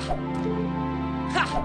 哈，哈，